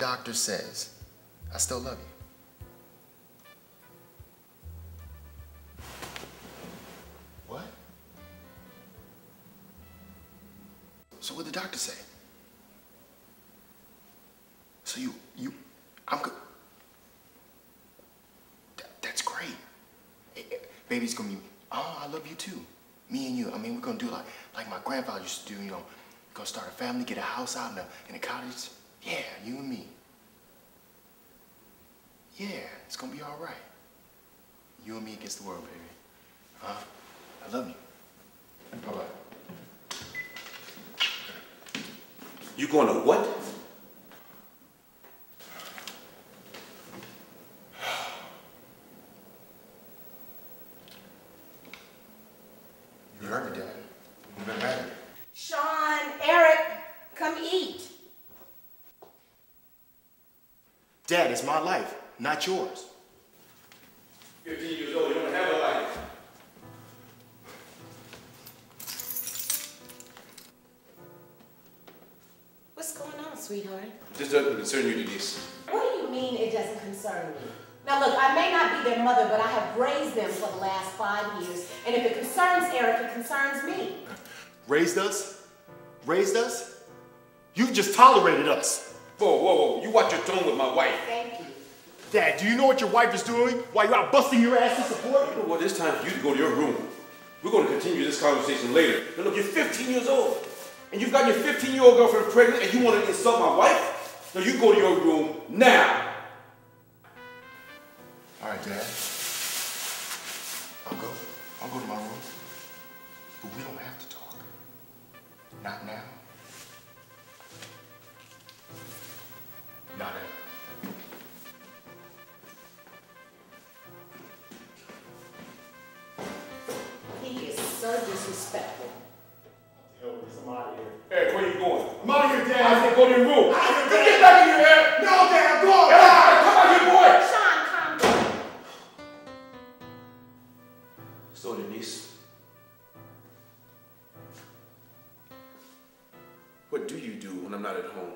doctor says, I still love you. What? So what did the doctor say? So you, you, I'm good. That, that's great. Baby's gonna be, oh, I love you too. Me and you. I mean, we're gonna do like, like my grandfather used to do, you know, gonna start a family, get a house out in a, in a cottage. Yeah, you and me. Yeah, it's gonna be all right. You and me against the world, baby. Huh? I love you. Bye-bye. You going to what? You heard me, Dad. You've been mad. Sean, Eric, come eat. Dad, it's my life, not yours. 15 years old, you don't have a life. What's going on, sweetheart? This doesn't concern you, Denise. What do you mean it doesn't concern me? Now look, I may not be their mother, but I have raised them for the last five years. And if it concerns Eric, it concerns me. Raised us? Raised us? You've just tolerated us. Whoa, whoa, whoa. You watch your tone with my wife. Thank you. Dad, do you know what your wife is doing while you're out busting your ass to support? You know what? It's time for you to go to your room. We're going to continue this conversation later. Now look, you're 15 years old. And you've got your 15-year-old girlfriend pregnant and you want to insult my wife? Now you go to your room now. All right, Dad. I'll go. I'll go to my room. But we don't have to talk. Not now. Not it. He is so disrespectful. Hell, I'm out of here. Hey, where you going? I'm out of here, Dad. I said go to your room. I said, Get back in here! head. No, Dad, go on. Hey, come out here, boy. Sean, calm. So, Denise, what do you do when I'm not at home?